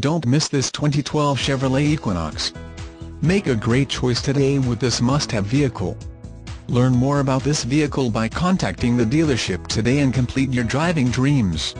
Don't miss this 2012 Chevrolet Equinox. Make a great choice today with this must-have vehicle. Learn more about this vehicle by contacting the dealership today and complete your driving dreams.